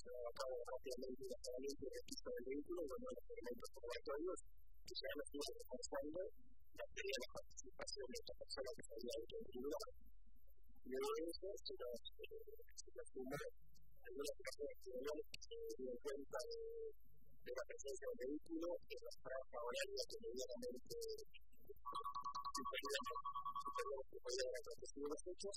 rápidamente la herramienta de registro del vehículo, donde los elementos probatorios que se han estado demostrando ya tenían la participación de esta persona que se había hecho en el lugar. Y no eso, sino que se sumó algunas personas que no se dieron cuenta de, de la presencia del vehículo en las franjas horarias que inmediatamente se perdieron, se perdieron los que podían haber acontecido los hechos.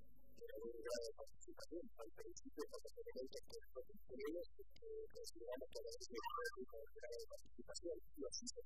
consideramos que la participación y así se